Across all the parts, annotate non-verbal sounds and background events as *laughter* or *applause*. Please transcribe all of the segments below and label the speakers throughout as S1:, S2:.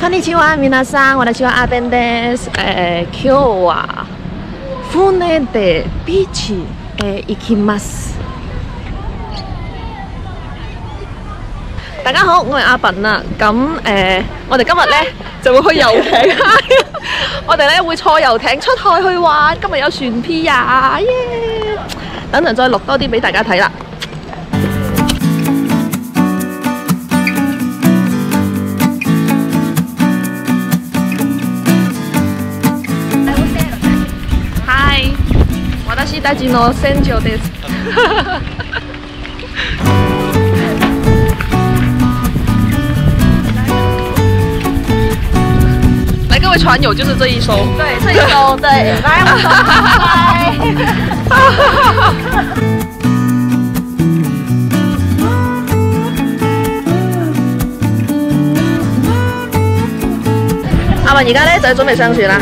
S1: こんにちは、皆さん。私はアベンです。えー、今日は船でビーチへ行きます。大家好，我係阿笨啊。咁誒，我哋今日咧就會去遊艇，*laughs* 我哋咧會坐遊艇出海去玩。今日有船 P 啊，耶！等陣再錄多啲俾大家睇啦。 大吉诺三九的，*laughs* 来，各位船友，就是这一艘，
S2: 对，这一艘，对，来，我们来。*laughs* *laughs*
S1: 阿文而家咧就准备上船啦。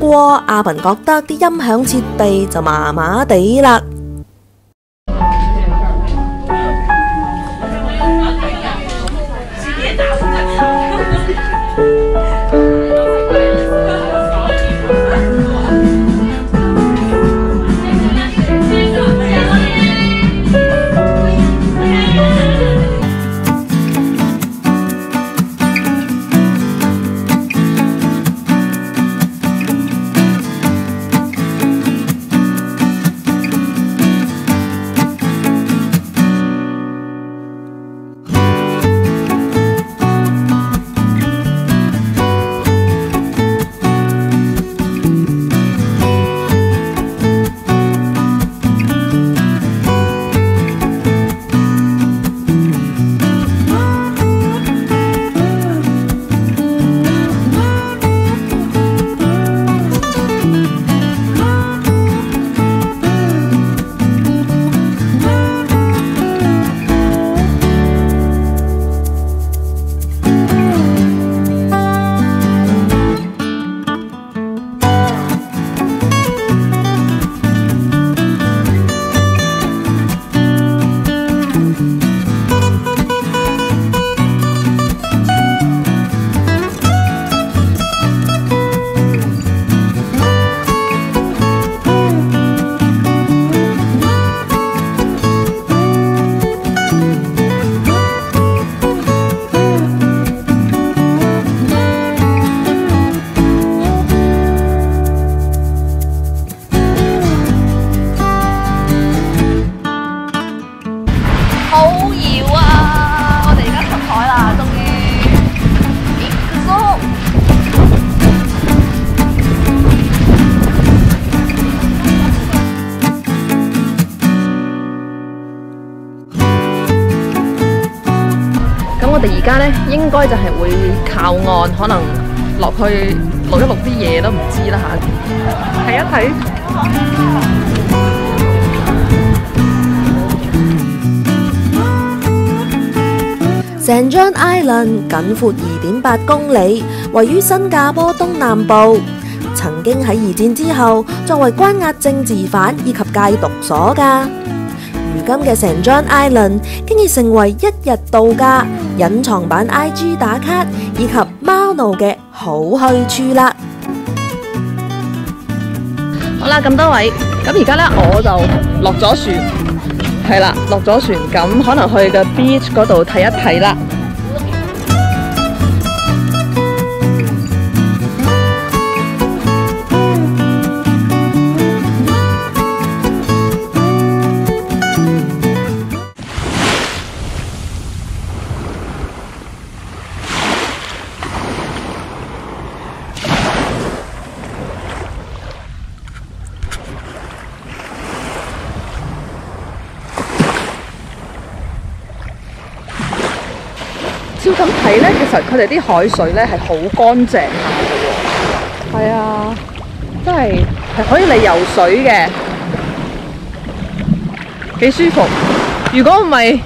S3: 不過阿文觉得啲音响设备就麻麻地啦。
S1: 而家咧，應該就係會靠岸，可能落去錄一錄啲嘢都唔知啦吓。睇一睇。
S3: Saint John Island 僅闊二點八公里，位於新加坡東南部。曾經喺二戰之後作為關押政治犯以及戒毒所㗎。今嘅成張 island，經已成为一日度假、隐藏版 IG 打卡以及猫奴嘅好去处啦。
S1: 好啦，咁多位，咁而家呢，我就落咗船，系啦，落咗船，咁可能去個 beach 嗰度睇一睇啦。照咁睇咧，其實佢哋啲海水咧係好乾淨下嘅喎。係啊，真係係可以嚟游水嘅，幾舒服。如果唔係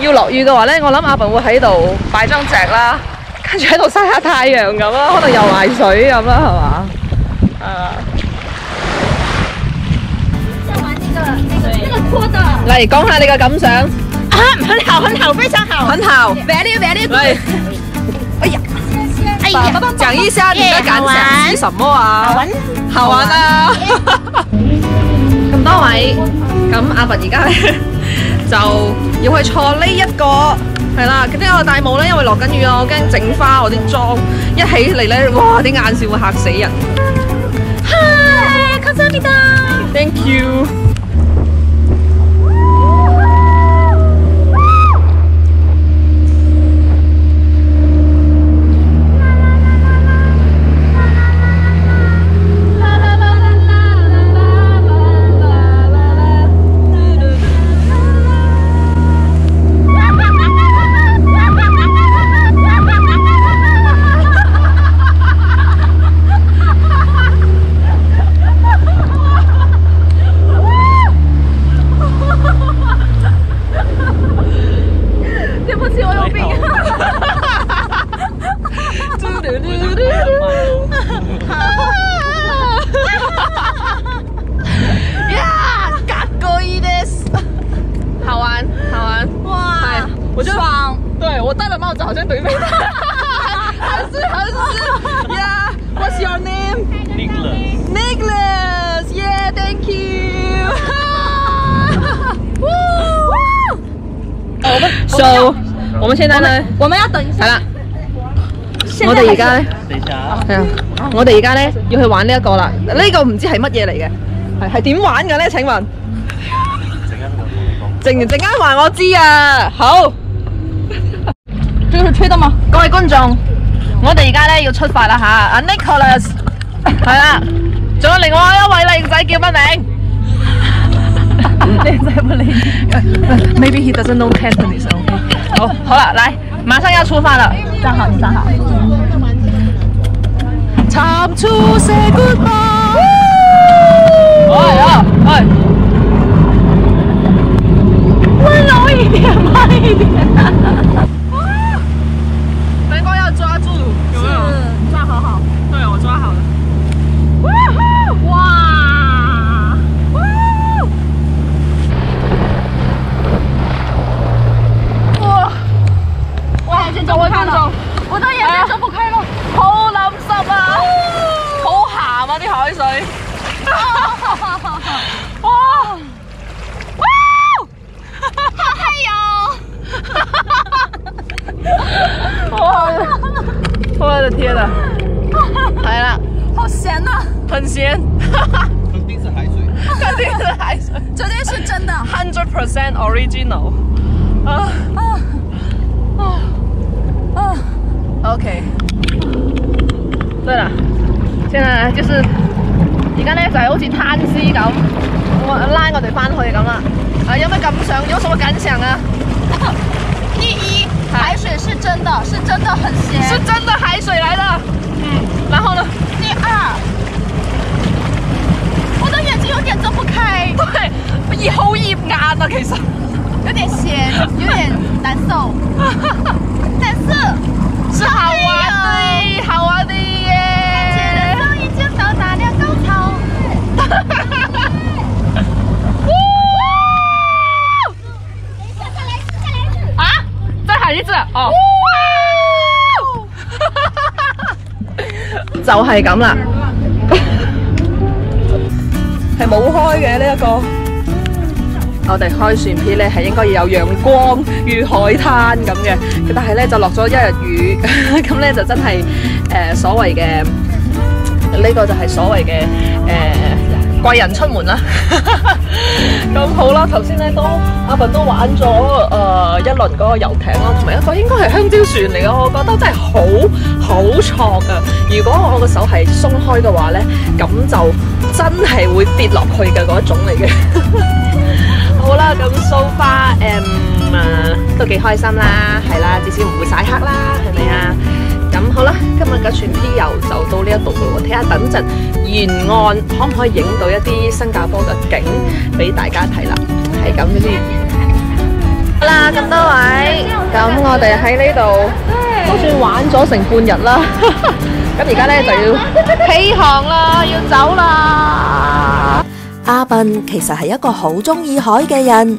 S1: 要落雨嘅話咧，我諗阿笨會喺度擺張席啦，*laughs* 跟住喺度曬下太陽咁啦，可能游埋水咁啦，係嘛？啊！
S2: 要玩那个那个那个拖的，
S1: 嚟講下你嘅感想，
S2: 啊，很好很好，非常好
S1: 很好。
S2: ，very very
S1: 嚟，
S2: 哎呀，
S1: 讲一下你嘅感想是什么啊？
S2: 好玩，
S1: 好玩啊！*laughs* 咁多位，咁阿佛而家咧*laughs* 就要去坐呢一个系啦，呢个戴帽咧，因为落紧雨啊，我惊整花我啲妆，一起嚟咧，哇！啲眼线会吓死人。
S2: 嗨，감사합니다。
S1: Thank you。 So，我們現在呢，
S2: 我們要等一下。
S1: 係啦，我哋而家咧。
S4: 等一下啊，
S1: 係啊，我哋而家咧要去玩呢一個啦。呢、個唔知係乜嘢嚟嘅，係係點玩嘅咧？請問？
S4: 陣間同你講。
S1: 陣陣間話我知啊。好，
S2: 吹得嘛？
S1: 各位觀眾，我哋而家咧要出發啦吓。阿 Nicholas 係啦，仲有另外一位靚仔叫乜名？靚仔乜名？Maybe he doesn't know Cantonese. OK，好，好了，来，马上要出发了。
S2: 站好，你站好。
S1: Time to say goodbye。哎呀，哎。
S2: 温柔一点，慢一點。
S1: 能够要抓住，有没有？
S2: 抓好好。
S1: 对，我抓好了。
S2: 哇！
S1: 哇！
S2: 我眼睛睜不開了，我的眼睛睜不開了。
S1: 好淋濕啊！好鹹啊啲海水。哇！哇！
S2: 好嗨哟！
S1: 哇！我的天啊！来了，
S2: 好咸呐！
S1: 很咸，
S4: 肯定是海水。
S1: 肯定是海水 *laughs*
S2: 绝对是真的。
S1: ，hundred percent original。啊
S2: 啊啊啊
S1: ！OK。对啦，現在就是而家咧就係好似攤屍咁，我拉我哋翻去咁啦。啊，有咩感想？有什麼感想啊？*laughs*
S2: 海水是真的，是真的很咸。
S1: 是真的海水来的。嗯，然后呢？
S2: 第二，我的眼睛有点睁不开。
S1: 对，一后一眼啊，其实。
S2: 有点咸，有点难受。但是
S1: 是好玩的，好玩的
S2: 人
S1: 耶！
S2: 生已經到達了高潮。
S1: 啊，再喊一次哦！就係咁啦，係冇開嘅呢一個。我哋開船片咧係應該要有陽光與海灘咁嘅，但係咧就落咗一日雨，*laughs* 咁咧就真係誒、呃所謂嘅呢、個就係所謂嘅誒贵人出門啦。*laughs* 咁好啦，頭先咧都阿文都玩咗誒、一輪嗰個遊艇啦，同埋一個應該係香蕉船嚟嘅，我覺得真係好好錯噶。如果我個手係鬆開嘅話咧，咁就真係會跌落去嘅嗰一種嚟嘅。*laughs* 好啦，咁 so far 誒、都幾開心啦，係啦，至少唔會曬黑啦，係咪啊？好啦，今日嘅全 P 游就到呢一度咯，睇下等陣沿岸可唔可以影到一啲新加坡嘅景俾大家睇啦，係咁嘅先。好啦，咁多位，咁我哋喺呢度都算玩咗成半日啦，*laughs* 咁而家呢，就要起航啦，要走啦。
S3: 阿笨其實係一個好中意海嘅人，